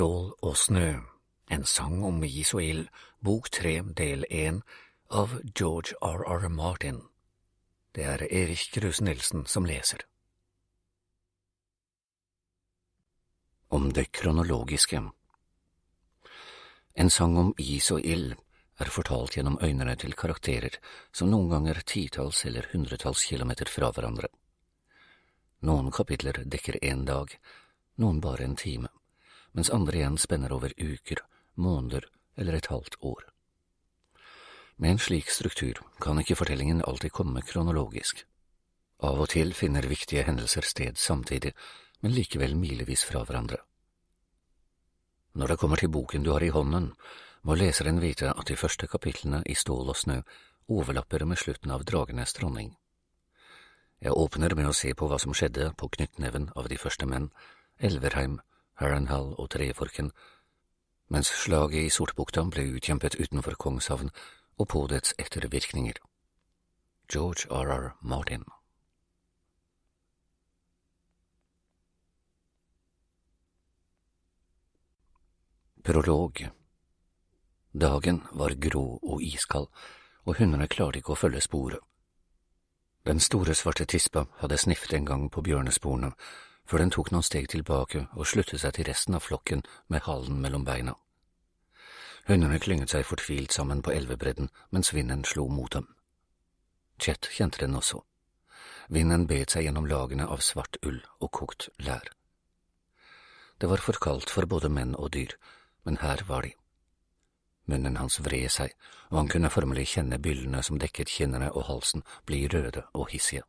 Stål og snø, en sang om is og ild, bok tre, del én, av George R. R. Martin. Det er Erik Grus Nilsen som leser. Om det kronologiske En sang om is og ild er fortalt gjennom øynene til karakterer som noen ganger titalls eller hundretalls kilometer fra hverandre. Noen kapitler dekker én dag, noen bare en time mens andre igjen spenner over uker, måneder eller et halvt år. Med en slik struktur kan ikke fortellingen alltid komme kronologisk. Av og til finner viktige hendelser sted samtidig, men likevel milevis fra hverandre. Når det kommer til boken du har i hånden, må leseren vite at de første kapitlene i Stål og snø overlapper med slutten av Dragenes dronning. Jeg åpner med å se på hva som skjedde på knyttneven av de første menn, Elverheim, Harrenhal og Treforken, mens slaget i Sortbukta ble utkjempet utenfor Kongshavn og på dets ettervirkninger. George R.R. Martin Prolog Dagen var grå og iskald, og hundene klarte ikke å følge sporet. Den store svarte tispa hadde sniffet en gang på bjørnesporene før den tok noen steg tilbake og sluttet seg til resten av flokken med halen mellom beina. Hundene klynget seg fortvilt sammen på elvebredden mens vinden slo mot dem. Chet kjente den også. Vinden bet seg gjennom lagene av svart ull og kokt lær. Det var for kaldt for både menn og dyr, men her var de. Munnen hans vred seg, og han kunne formelig kjenne byllene som dekket kinnene og halsen, bli røde og hissige.